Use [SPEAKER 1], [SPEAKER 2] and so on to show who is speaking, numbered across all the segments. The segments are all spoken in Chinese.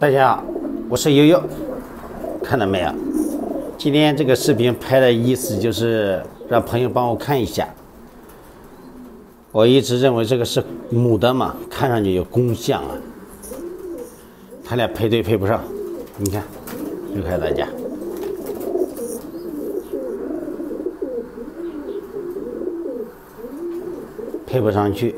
[SPEAKER 1] 大家好，我是悠悠，看到没有？今天这个视频拍的意思就是让朋友帮我看一下。我一直认为这个是母的嘛，看上去有公像啊，他俩配对配不上，你看，就看大家配不上去。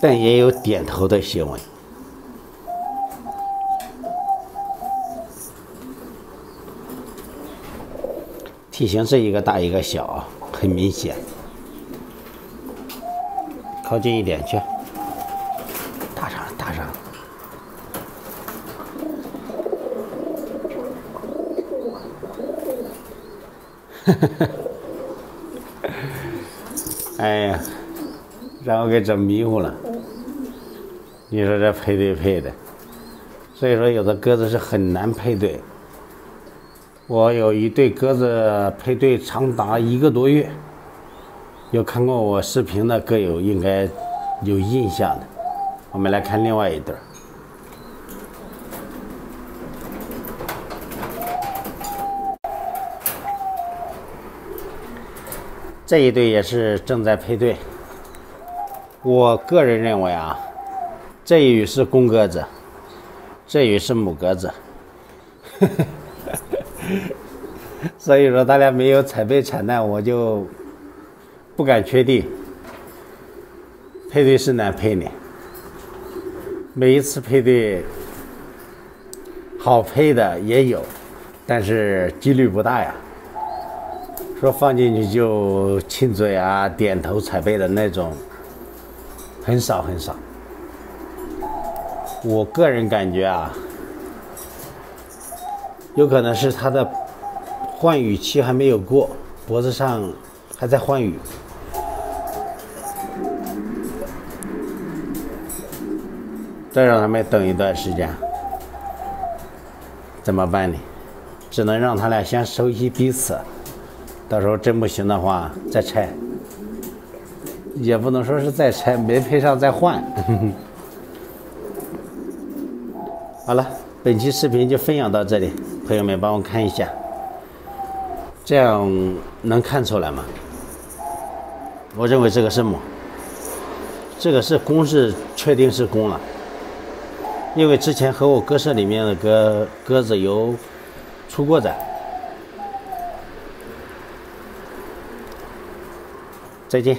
[SPEAKER 1] 但也有点头的行为，体型是一个大一个小，很明显。靠近一点去，搭上搭上。哎呀！让我给整迷糊了。你说这配对配的，所以说有的鸽子是很难配对。我有一对鸽子配对长达一个多月，有看过我视频的鸽友应该有印象的。我们来看另外一对，这一对也是正在配对。我个人认为啊，这羽是公鸽子，这羽是母鸽子，所以说他俩没有采配产蛋，我就不敢确定配对是难配呢。每一次配对好配的也有，但是几率不大呀。说放进去就亲嘴啊、点头踩背的那种。很少很少，我个人感觉啊，有可能是他的换羽期还没有过，脖子上还在换羽，再让他们等一段时间，怎么办呢？只能让他俩先熟悉彼此，到时候真不行的话再拆。也不能说是再拆，没配上再换。好了，本期视频就分享到这里，朋友们帮我看一下，这样能看出来吗？我认为这个是母，这个是公是确定是公了，因为之前和我鸽舍里面的鸽鸽子有出过的。再见。